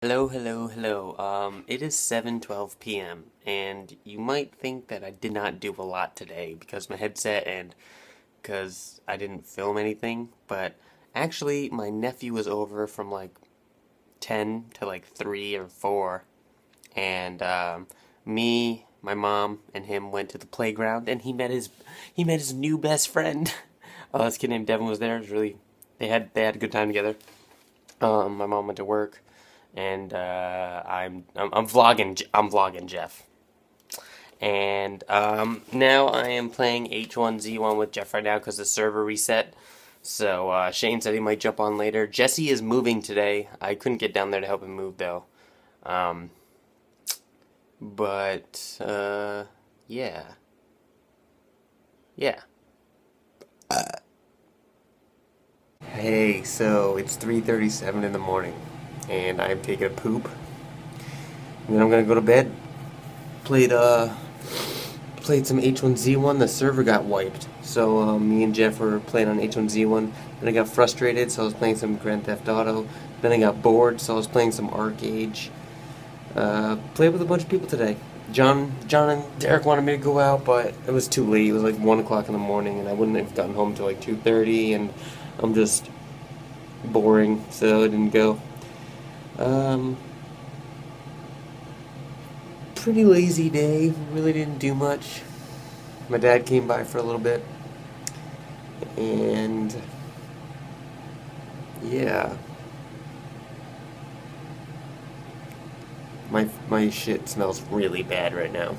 Hello, hello, hello. Um, it is 7:12 p.m. and you might think that I did not do a lot today because my headset and because I didn't film anything, but actually my nephew was over from like 10 to like 3 or 4 and um, me, my mom and him went to the playground and he met his he met his new best friend. uh, this kid named Devin was there. It was really they had they had a good time together. Um, my mom went to work and uh, I'm, I'm I'm vlogging I'm vlogging Jeff. And um, now I am playing H1Z1 with Jeff right now because the server reset. So uh, Shane said he might jump on later. Jesse is moving today. I couldn't get down there to help him move though. Um, but uh, yeah, yeah. Hey, so it's 3:37 in the morning and I'm taking a poop. And then I'm gonna go to bed. Played uh played some H1Z1. The server got wiped, so um, me and Jeff were playing on H1Z1. Then I got frustrated, so I was playing some Grand Theft Auto. Then I got bored, so I was playing some ArcheAge. Uh, played with a bunch of people today. John, John and Derek wanted me to go out, but it was too late. It was like one o'clock in the morning, and I wouldn't have gotten home till like two thirty. And I'm just boring, so I didn't go. Um, pretty lazy day. Really didn't do much. My dad came by for a little bit. And yeah. My my shit smells really bad right now.